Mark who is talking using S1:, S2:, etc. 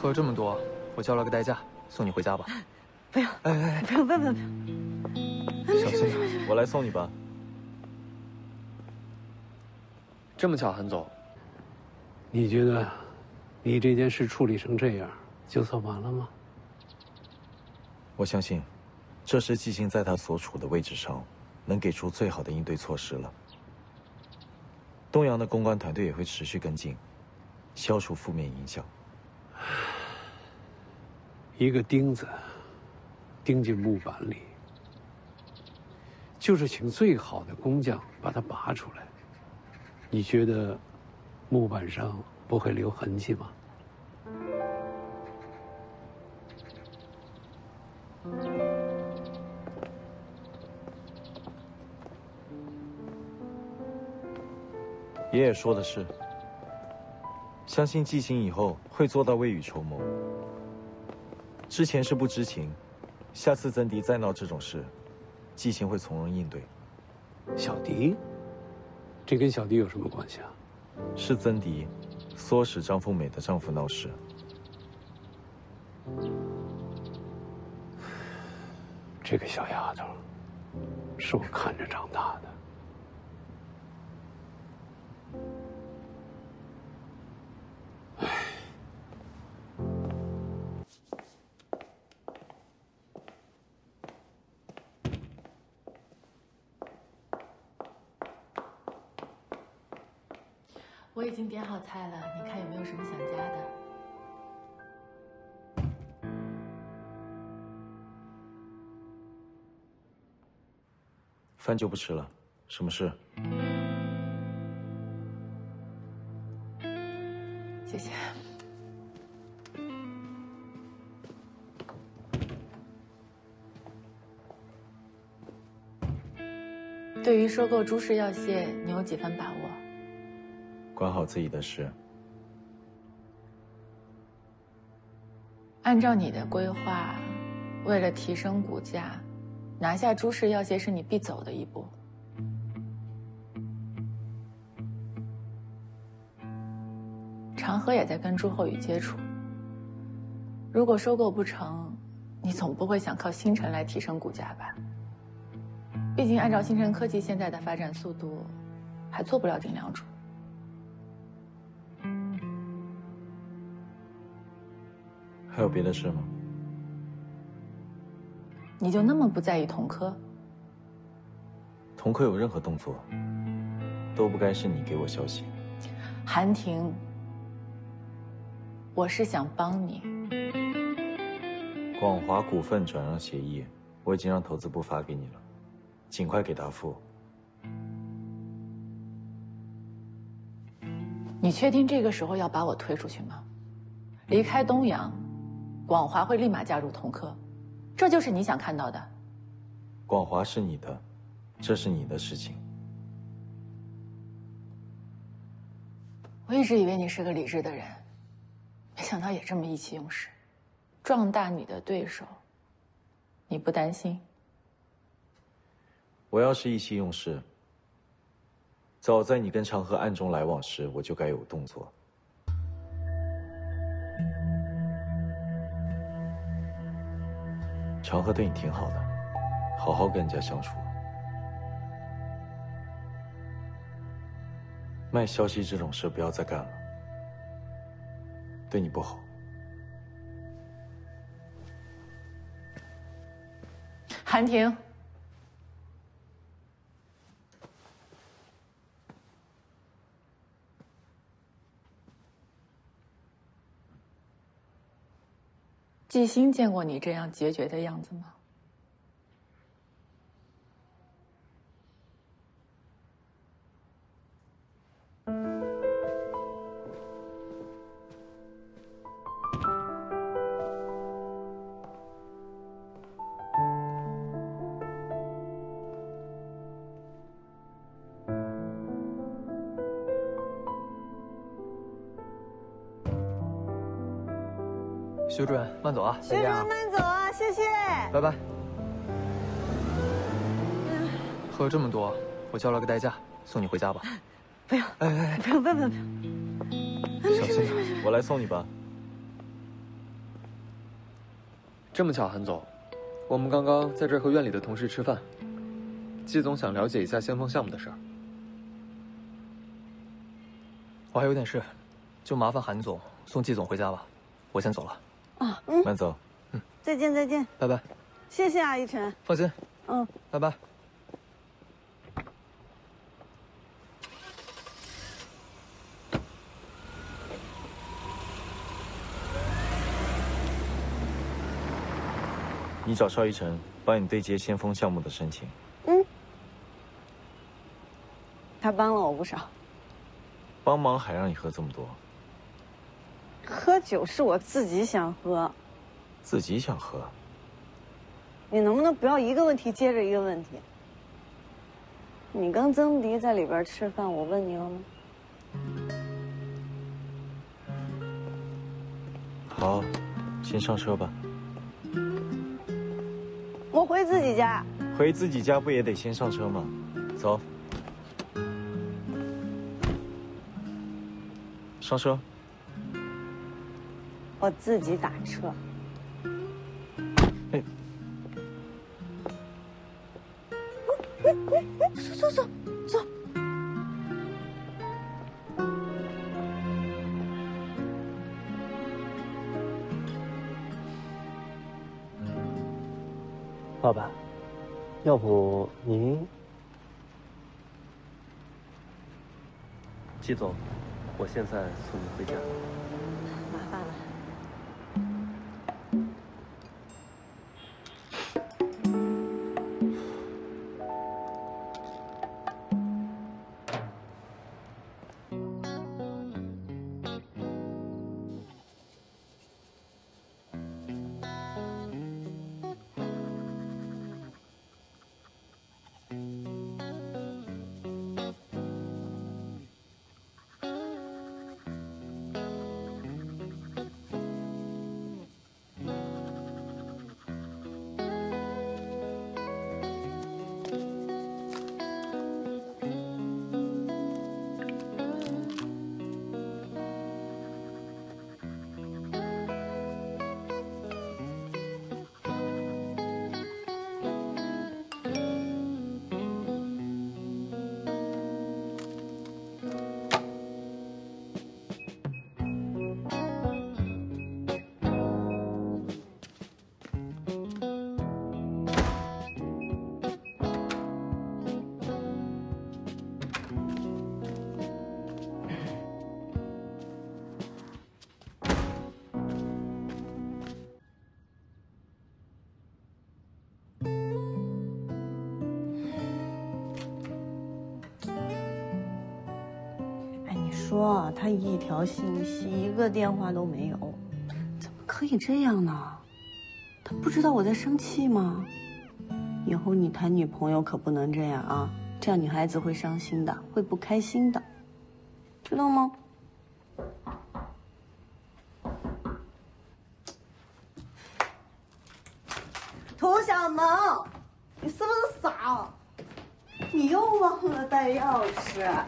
S1: 喝这么多，我叫了个代驾，送你回家吧。
S2: 不用，
S1: 哎哎，
S2: 不用，不用，不用，不用。
S1: 小心，
S3: 我来送你吧。
S1: 这么巧，韩总，
S4: 你觉得，你这件事处理成这样，就算完了吗？
S3: 我相信，这时季星在他所处的位置上，能给出最好的应对措施了。东阳的公关团队也会持续跟进，消除负面影响。
S4: 一个钉子钉进木板里，就是请最好的工匠把它拔出来。你觉得木板上不会留痕迹吗？
S3: 爷爷说的是，相信季星以后会做到未雨绸缪。之前是不知情，下次曾迪再闹这种事，季星会从容应对。
S4: 小迪，这跟小迪有什么关系啊？
S3: 是曾迪唆使张凤美的丈夫闹事。
S4: 这个小丫头，是我看着长大的。
S5: 我已经点好菜了，你看有没有什么想加的？
S3: 饭就不吃了，什么事？
S5: 谢谢。对于收购朱氏药械，你有几分把握？
S3: 管好自己的事。
S5: 按照你的规划，为了提升股价，拿下朱氏药械是你必走的一步。长河也在跟朱厚宇接触。如果收购不成，你总不会想靠星辰来提升股价吧？毕竟按照星辰科技现在的发展速度，还做不了顶梁柱。
S3: 还有别的事吗？
S5: 你就那么不在意童科？
S3: 童科有任何动作，都不该是你给我消息。
S5: 韩婷，我是想帮你。
S3: 广华股份转让协议，我已经让投资部发给你了，尽快给答复。
S5: 你确定这个时候要把我推出去吗？离开东阳，广华会立马加入同科，这就是你想看到的。
S3: 广华是你的，这是你的事情。
S5: 我一直以为你是个理智的人，没想到也这么意气用事，壮大你的对手。你不担心？
S3: 我要是意气用事，早在你跟长河暗中来往时，我就该有动作。长河对你挺好的，好好跟人家相处。卖消息这种事不要再干了，对你不好。
S5: 韩婷，季星见过你这样决绝的样子吗？
S1: 徐主任，慢走啊！
S2: 徐主任慢走啊，谢谢。
S1: 拜拜。喝这么多，我叫了个代驾，送你回家吧。
S2: 不用，
S1: 哎哎，
S2: 不用，不用，不用，不用。
S3: 小心，我来送你吧。
S1: 这么巧，韩总，我们刚刚在这儿和院里的同事吃饭，季总想了解一下先锋项目的事儿。我还有点事，就麻烦韩总送季总回家吧，我先走了。
S2: 啊，嗯，
S3: 慢走。
S2: 嗯再见再见，
S1: 拜拜。
S2: 谢谢啊，一晨。
S1: 放心，
S2: 嗯，
S1: 拜拜。
S3: 你找邵一晨帮你对接先锋项目的申请。
S2: 嗯，他帮了我不少。
S3: 帮忙还让你喝这么多，
S2: 喝酒是我自己想喝，
S3: 自己想喝。
S2: 你能不能不要一个问题接着一个问题？你跟曾迪在里边吃饭，我问你了吗？
S3: 好，先上车吧。
S2: 我回自己家。
S3: 回自己家不也得先上车吗？走，上车。
S2: 我自己打车。
S3: 哎，
S2: 走走走走。
S6: 老板，要不您？季总，我现在送您回家。
S2: 说啊他一条信息、一个电话都没有，怎么可以这样呢？他不知道我在生气吗？以后你谈女朋友可不能这样啊，这样女孩子会伤心的，会不开心的，知道吗？涂小萌，你是不是傻？你又忘了带钥匙。